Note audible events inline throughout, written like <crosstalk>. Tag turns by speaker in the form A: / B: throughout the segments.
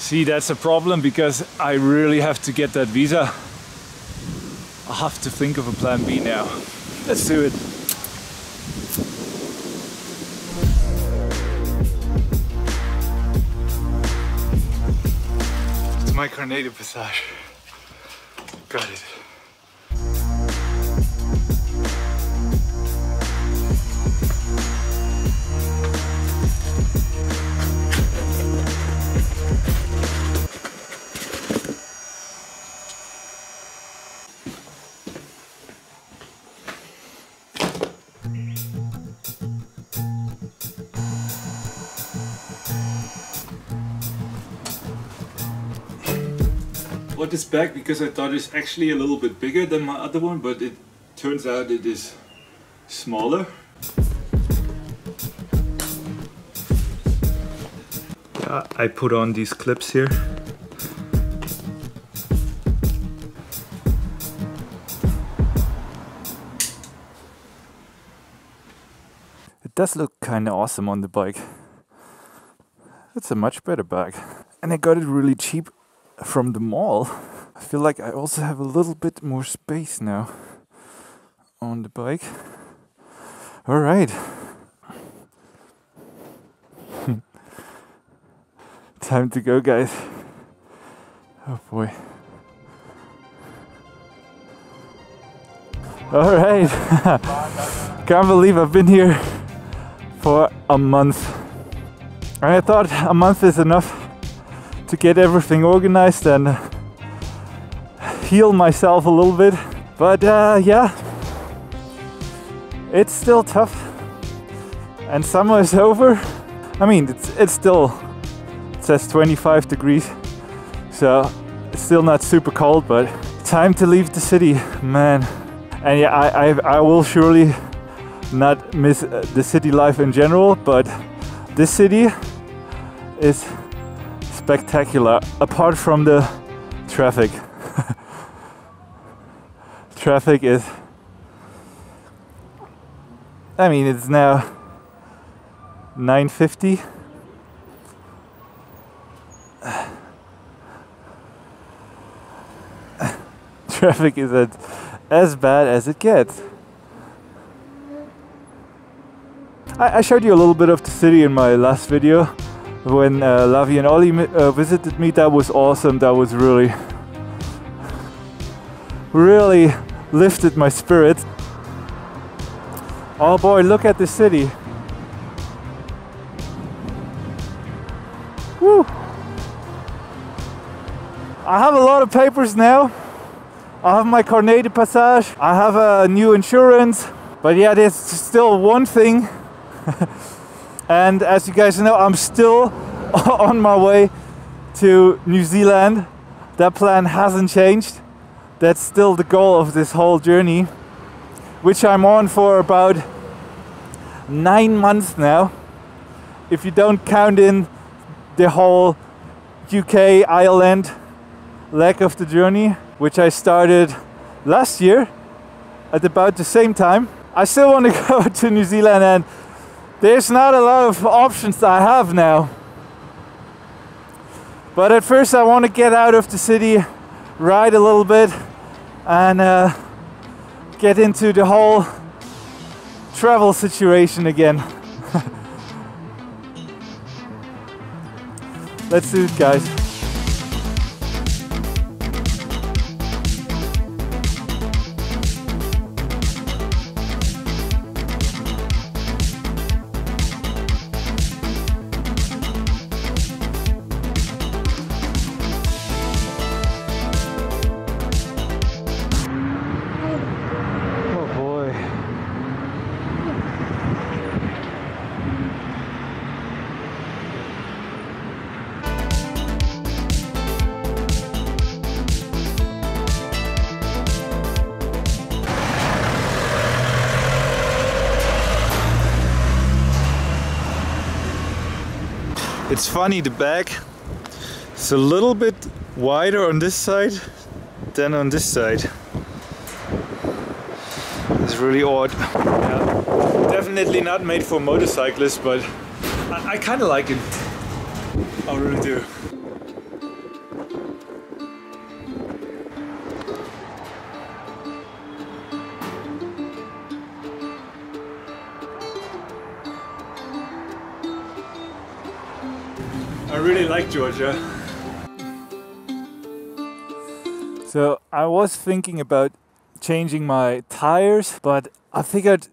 A: See, that's a problem because I really have to get that visa. I have to think of a plan B now. Let's do it. It's my Carnet de Passage. Got it. Bought this bag because I thought it's actually a little bit bigger than my other one, but it turns out it is smaller. Uh, I put on these clips here. It does look kinda awesome on the bike. It's a much better bag. And I got it really cheap from the mall. <laughs> I feel like I also have a little bit more space now on the bike. All right. <laughs> Time to go, guys. Oh boy. All right. <laughs> Can't believe I've been here for a month. I thought a month is enough to get everything organized and heal myself a little bit. But uh, yeah, it's still tough. And summer is over. I mean, it's, it's still, it says 25 degrees. So it's still not super cold, but time to leave the city, man. And yeah, I, I, I will surely not miss uh, the city life in general, but this city is spectacular apart from the traffic. <laughs> traffic is I mean it's now 950 <sighs> traffic is at, as bad as it gets. I, I showed you a little bit of the city in my last video when uh, Lavi and Ollie uh, visited me, that was awesome. That was really, really lifted my spirit. Oh boy, look at the city. Woo. I have a lot of papers now. I have my Carnet de Passage. I have a new insurance. But yeah, there's still one thing <laughs> And as you guys know, I'm still <laughs> on my way to New Zealand. That plan hasn't changed. That's still the goal of this whole journey, which I'm on for about nine months now. If you don't count in the whole UK, Ireland leg of the journey, which I started last year at about the same time. I still want to <laughs> go to New Zealand and there's not a lot of options I have now. But at first I want to get out of the city, ride a little bit and uh, get into the whole travel situation again. <laughs> Let's do it guys. Funny, the back. It's a little bit wider on this side than on this side. It's really odd. Yeah. Definitely not made for motorcyclists, but I, I kind of like it. I really do. Like Georgia. So I was thinking about changing my tires, but I figured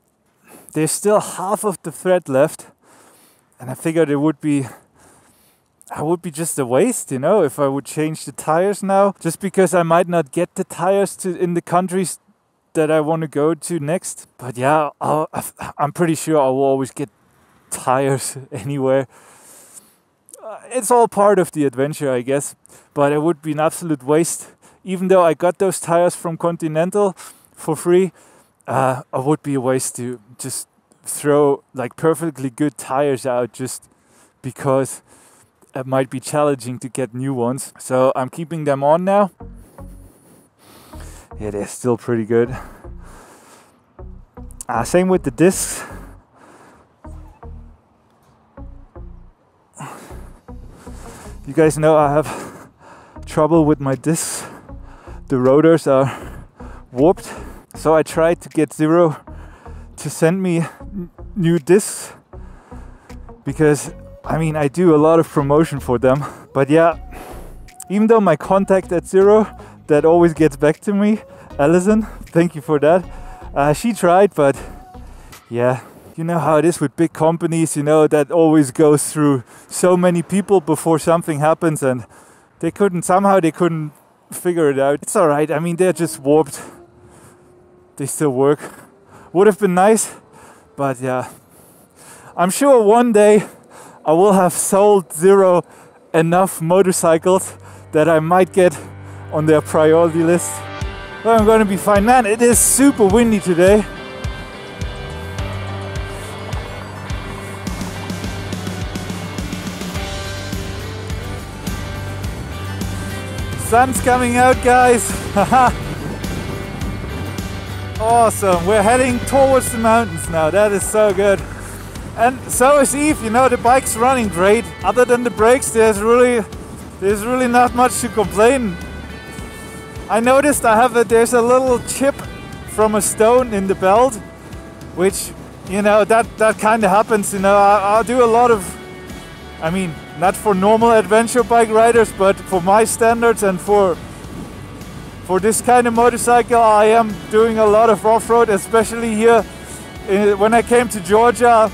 A: there's still half of the thread left, and I figured it would be I would be just a waste, you know, if I would change the tires now, just because I might not get the tires to in the countries that I want to go to next. But yeah, I'll, I'm pretty sure I will always get tires <laughs> anywhere. Uh, it's all part of the adventure, I guess. But it would be an absolute waste, even though I got those tires from Continental for free. Uh, it would be a waste to just throw like perfectly good tires out just because it might be challenging to get new ones. So I'm keeping them on now. Yeah, they're still pretty good. Uh, same with the discs. You guys know I have trouble with my discs. The rotors are warped. So I tried to get Zero to send me new discs because I mean I do a lot of promotion for them. But yeah, even though my contact at Zero that always gets back to me, Allison, thank you for that. Uh, she tried, but yeah, you know how it is with big companies, you know, that always goes through so many people before something happens and they couldn't, somehow they couldn't figure it out. It's alright, I mean, they're just warped. They still work. Would have been nice, but yeah. I'm sure one day I will have sold zero enough motorcycles that I might get on their priority list. But I'm gonna be fine. Man, it is super windy today. Sun's coming out, guys. awesome. We're heading towards the mountains now. That is so good. And so is Eve. You know, the bike's running great. Other than the brakes, there's really, there's really not much to complain. I noticed I have a, there's a little chip from a stone in the belt, which, you know, that, that kind of happens. You know, I, I'll do a lot of, I mean, not for normal adventure bike riders, but for my standards and for for this kind of motorcycle, I am doing a lot of off-road, especially here. When I came to Georgia,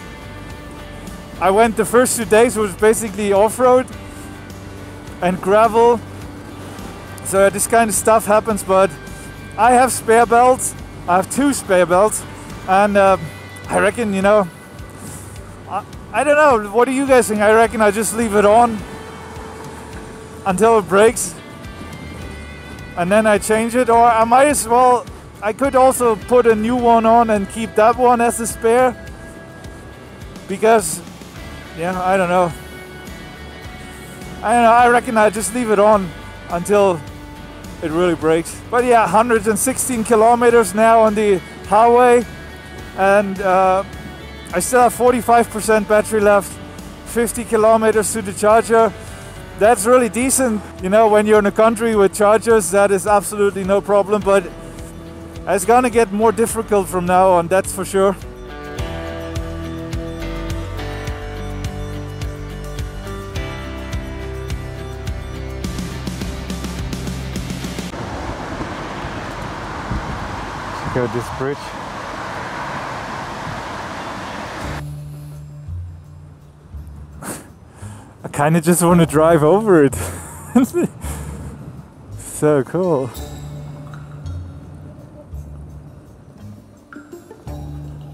A: I went the first two days was basically off-road and gravel. So this kind of stuff happens, but I have spare belts. I have two spare belts, and uh, I reckon you know I don't know. What do you guys think? I reckon I just leave it on until it breaks and then I change it. Or I might as well, I could also put a new one on and keep that one as a spare. Because, yeah, I don't know. I don't know. I reckon I just leave it on until it really breaks. But yeah, 116 kilometers now on the highway. And uh, I still have 45% battery left, 50 kilometers to the charger. That's really decent. You know, when you're in a country with chargers, that is absolutely no problem, but it's gonna get more difficult from now on, that's for sure. Out this bridge. Kind of just want to drive over it. <laughs> so cool.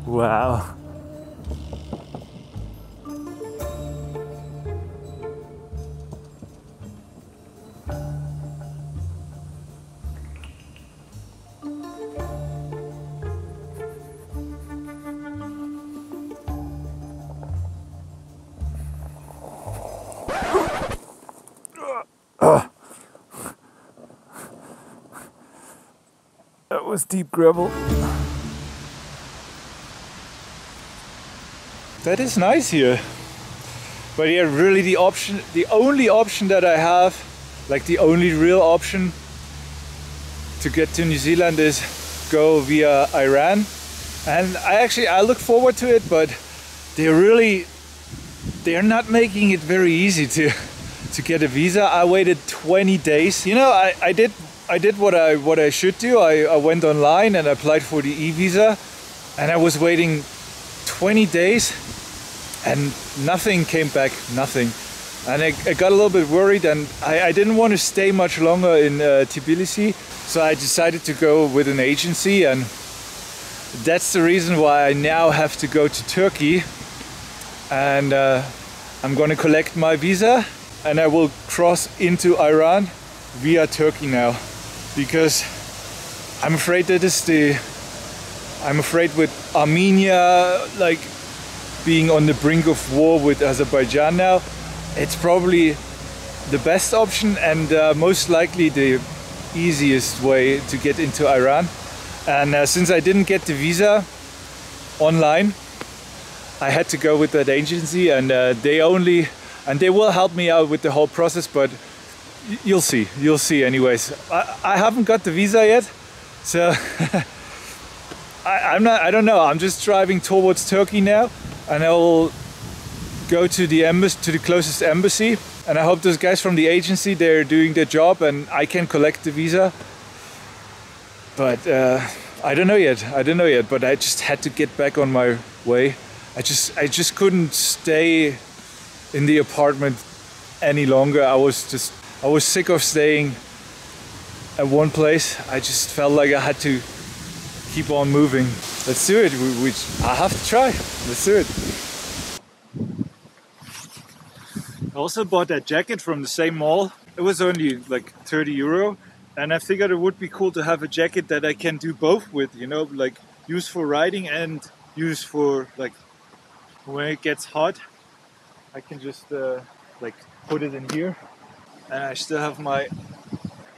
A: Wow. Was deep gravel. That is nice here. But yeah, really the option, the only option that I have like the only real option to get to New Zealand is go via Iran. And I actually I look forward to it, but they're really they're not making it very easy to <laughs> to get a visa. I waited 20 days. You know, I, I did I did what I what I should do. I, I went online and applied for the e-visa and I was waiting 20 days and nothing came back, nothing. And I, I got a little bit worried and I, I didn't want to stay much longer in uh, Tbilisi. So I decided to go with an agency and that's the reason why I now have to go to Turkey and uh, I'm gonna collect my visa and I will cross into Iran via Turkey now because I'm afraid that is the I'm afraid with Armenia like being on the brink of war with Azerbaijan now it's probably the best option and uh, most likely the easiest way to get into Iran. And uh, since I didn't get the visa online I had to go with that agency and uh, they only and they will help me out with the whole process but you'll see. You'll see anyways. I, I haven't got the visa yet so <laughs> I, am not I don't know. I'm just driving towards Turkey now and I will go to the embassy to the closest embassy and I hope those guys from the agency they're doing their job and I can collect the visa. But uh, I don't know yet. I don't know yet but I just had to get back on my way. I just I just couldn't stay in the apartment any longer. I was just I was sick of staying at one place. I just felt like I had to keep on moving. Let's do it. We, I have to try. Let's do it. I also bought that jacket from the same mall. It was only like 30 euro. And I figured it would be cool to have a jacket that I can do both with, you know, like use for riding and use for like when it gets hot I can just uh, like put it in here and I still have my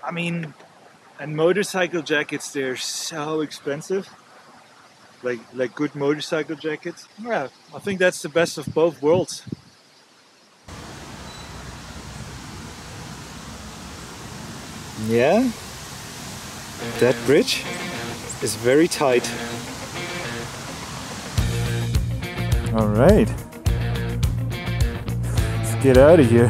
A: I mean and motorcycle jackets they're so expensive. Like like good motorcycle jackets. Yeah I think that's the best of both worlds. Yeah? That bridge is very tight. All right. Let's get out of here.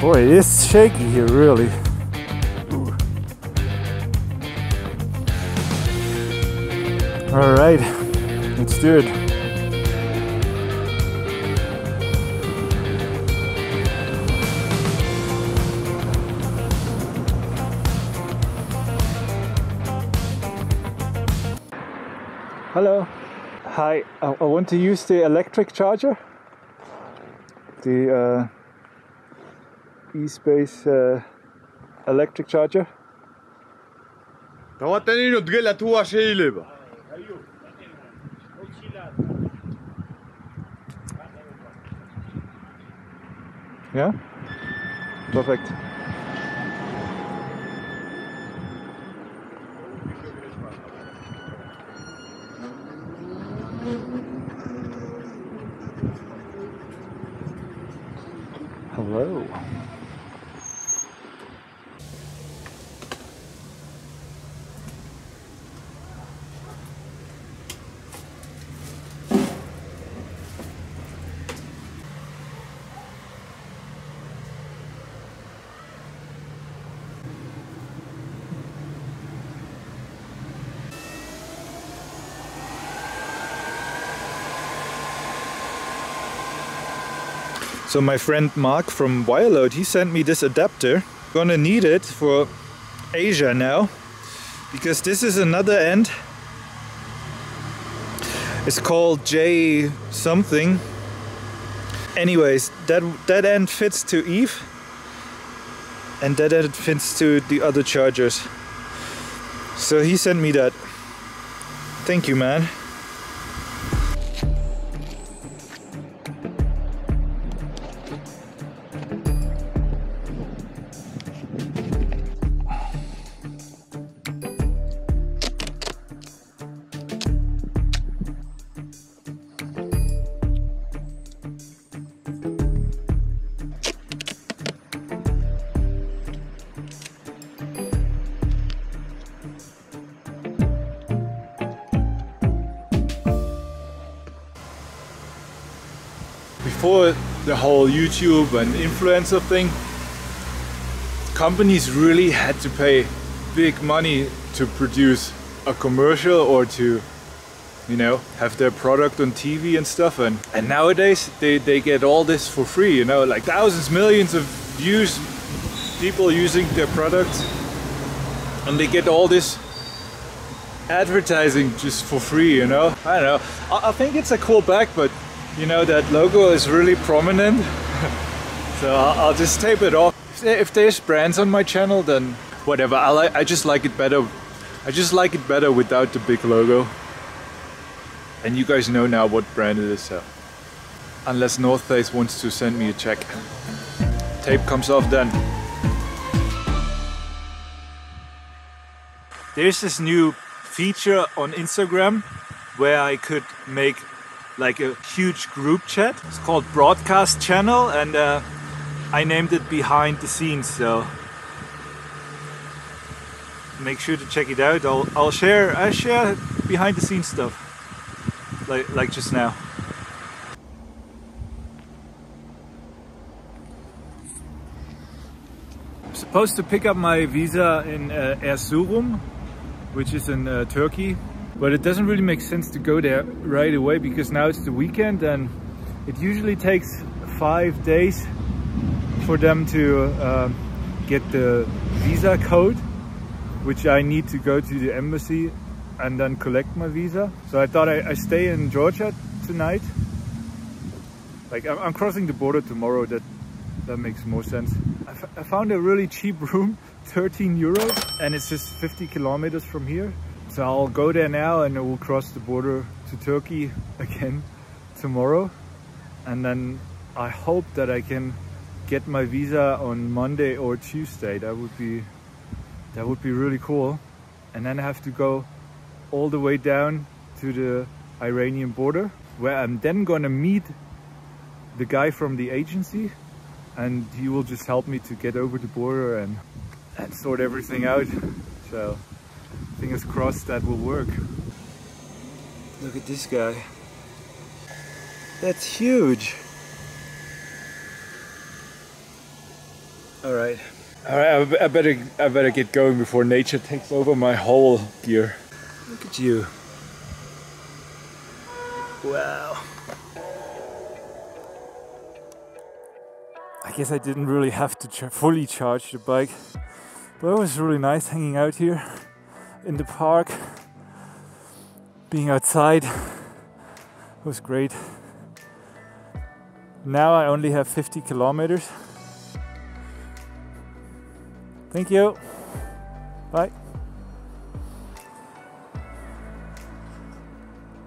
A: Boy, it is shaky here, really. All right, let's do it. Hello. Hi, I, I want to use the electric charger. The uh, e-space uh, electric charger.
B: Tawatanino tgela tua sheileba.
A: Yeah? Perfect. Hello. So my friend Mark from Wireload, he sent me this adapter. Gonna need it for Asia now because this is another end. It's called J something. Anyways, that that end fits to Eve and that end fits to the other chargers. So he sent me that. Thank you, man. YouTube and influencer thing, companies really had to pay big money to produce a commercial or to you know have their product on TV and stuff. And and nowadays they, they get all this for free you know like thousands millions of views people using their products. And they get all this advertising just for free you know? I don't know. I, I think it's a cool bag but you know that logo is really prominent so I'll, just tape it off. If there's brands on my channel then whatever. I like I just like it better. I just like it better without the big logo. And you guys know now what brand it is so. Unless North Face wants to send me a check. Tape comes off then. There's this new feature on Instagram where I could make like a huge group chat. It's called broadcast channel and uh, I named it behind the scenes so make sure to check it out. I'll, I'll share I share behind the scenes stuff like, like just now. I'm supposed to pick up my visa in uh, Erzurum which is in uh, Turkey but it doesn't really make sense to go there right away because now it's the weekend and it usually takes five days for them to uh, get the visa code which I need to go to the embassy and then collect my visa. So I thought I, I stay in Georgia tonight. Like I'm, I'm, crossing the border tomorrow. That that makes more sense. I, found a really cheap <laughs> room 13 euros and it's just 50 kilometers from here. So I'll go there now and we'll cross the border to Turkey <laughs> again tomorrow. And then I hope that I can get my visa on Monday or Tuesday. That would be that would be really cool. And then I have to go all the way down to the Iranian border where I'm then gonna meet the guy from the agency and he will just help me to get over the border and, and sort everything out. So fingers crossed that will work. Look at this guy. That's huge. All right. All right, I better I better get going before nature takes over my whole gear. Look at you. Wow. I guess I didn't really have to ch fully charge the bike, but it was really nice hanging out here in the park, being outside. It was great. Now I only have 50 kilometers. Thank you. Bye.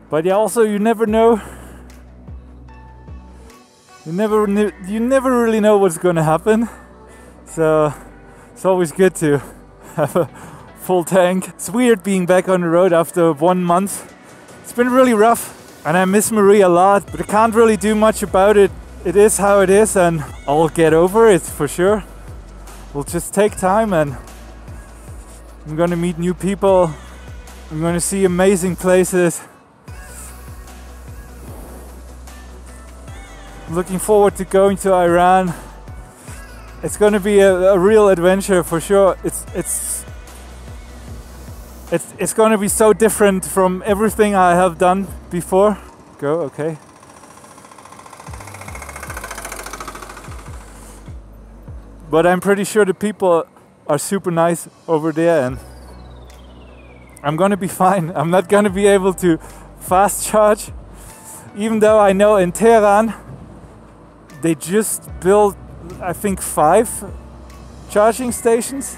A: But yeah, also you never know. You never you never really know what's going to happen. So it's always good to <laughs> have a full tank. It's weird being back on the road after one month. It's been really rough and I miss Marie a lot, but I can't really do much about it. It is how it is and I'll get over it for sure will just take time and I'm gonna meet new people. I'm gonna see amazing places. I'm looking forward to going to Iran. It's gonna be a, a real adventure for sure. It's it's it's it's gonna be so different from everything I have done before. Go, okay. But I'm pretty sure the people are super nice over there and I'm gonna be fine. I'm not gonna be able to fast charge. Even though I know in Tehran they just built I think five charging stations.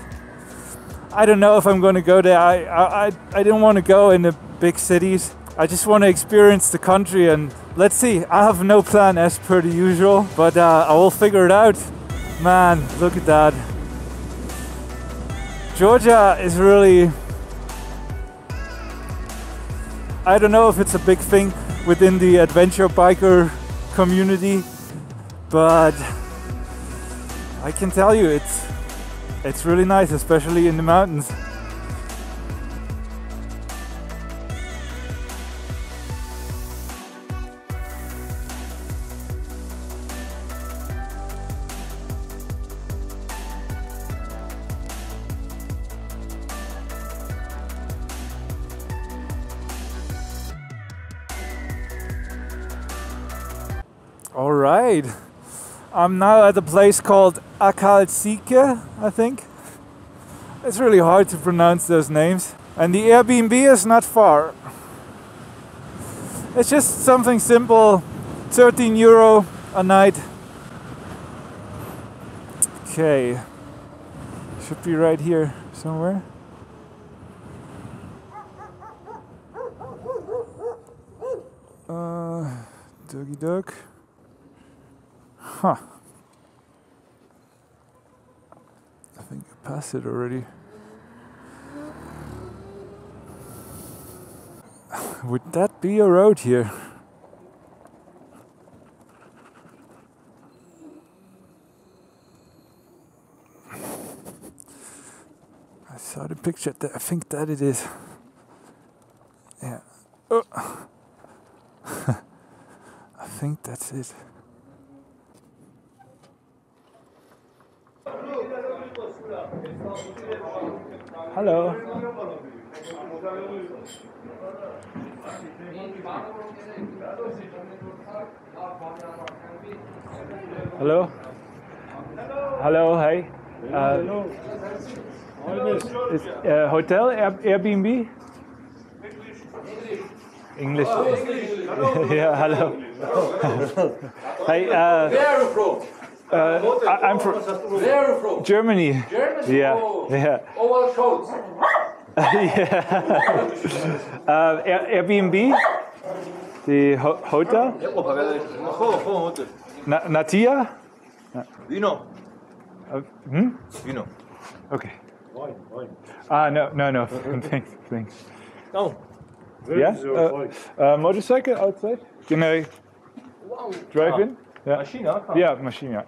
A: I don't know if I'm to go there. I, I, I didn't want to go in the big cities. I just want to experience the country and let's see. I have no plan as per the usual, but uh, I will figure it out. Man, look at that. Georgia is really. I don't know if it's a big thing within the adventure biker community, but I can tell you it's it's really nice, especially in the mountains. All right. I'm now at a place called Akalsike, I think. It's really hard to pronounce those names. And the Airbnb is not far. It's just something simple 13 euro a night. Okay. Should be right here somewhere. Uh, doggy dog. Huh. I think I passed it already. Would that be a road here? I saw the picture. I think that it is. Yeah. Oh. <laughs> I think that's it. Hello. Hello. Hello. Hi. Uh, is uh, hotel Air- Airbnb? English. <laughs> yeah. Hello. <laughs> Hi. Uh,
C: Where are you from?
A: uh, I, I'm from
C: Where are you from?
A: Germany.
C: Germany?
A: Yeah.
C: Oh,
A: Yeah.
C: Oval Schultz.
A: yeah. <laughs> uh, Air- Airbnb. The ho- hotel. Na- Natia.
B: Vino.
A: Uh, hmm?
B: Vino.
A: Okay. Ah, no, no, no. <laughs> thanks, thanks.
B: Oh.
A: Yeah? Uh, uh, motorcycle outside? Can I drive in? Yeah.
B: Machine, huh?
A: Yeah, machine, yeah.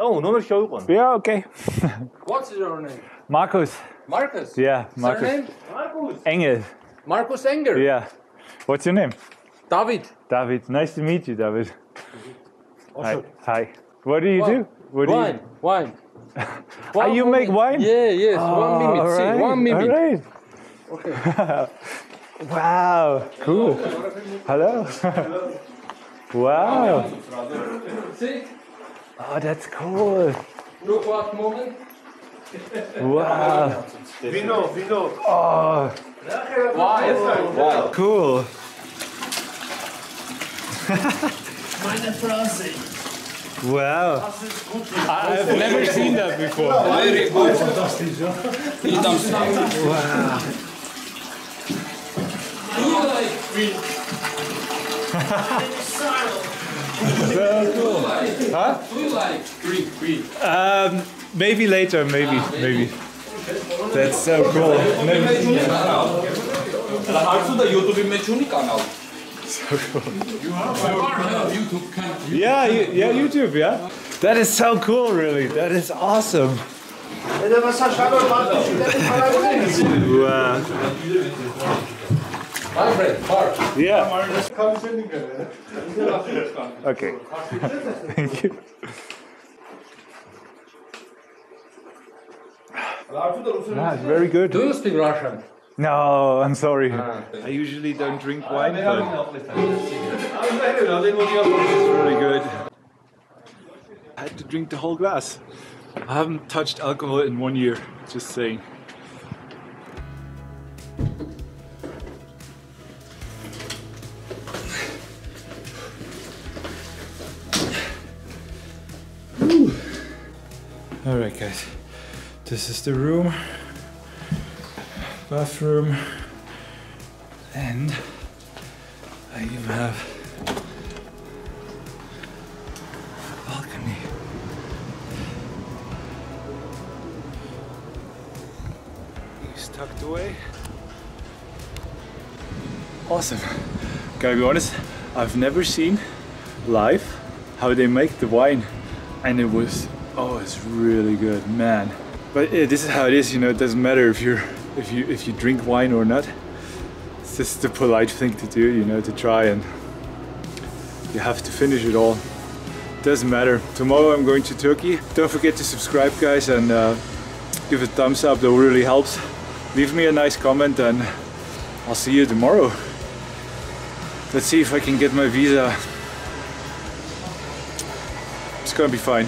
B: Oh, nummer show one.
A: Yeah, okay.
C: What's your name?
A: Marcus.
C: Marcus.
A: Yeah, Marcus.
C: Surname? Marcus.
A: Engel.
C: Marcus Enger.
A: Yeah. What's your name?
C: David.
A: David. Nice to meet you, David. Hi. Hi. What do you do? What do
C: Wine.
A: you
C: Wine. <laughs>
A: Ah, you make wine?
C: Yeah, yes. one minute.
A: all
C: See, one minute.
A: All right.
C: Okay. <laughs>
A: Wow. Cool. Hello. <laughs> wow.
C: See?
A: Oh, that's cool.
C: Look what moment.
A: Wow.
B: Vino, Vino.
A: Oh,
C: Why? Why?
A: cool.
D: Meine Fresse.
A: Wow. I- I've never seen that before.
C: Very good.
A: Wow well, cool. Huh?
C: Green, green.
A: Um, maybe later, maybe, maybe. maybe. That's so cool. So cool. Yeah, yeah, YouTube, yeah. That is so cool, really. That is awesome. wow.
C: My friend, Mark.
A: Yeah. Okay. <laughs> Thank you. Yeah, it's very good.
C: Do you speak Russian?
A: No, I'm sorry. Ah, I usually don't drink ah, wine, but it's really good. I had to drink the whole glass. I haven't touched alcohol in one year, just saying. Guys, this is the room bathroom and I even have a balcony. He's tucked away. Awesome. Gotta be honest, I've never seen live how they make the wine and it was it's really good man but yeah, this is how it is you know it doesn't matter if you're if you if you drink wine or not it's just the polite thing to do you know to try and you have to finish it all doesn't matter tomorrow i'm going to turkey don't forget to subscribe guys and uh, give a thumbs up, that really helps. Leave me a nice comment and I'll see you tomorrow. Let's see if I can get my visa. It's gonna be fine.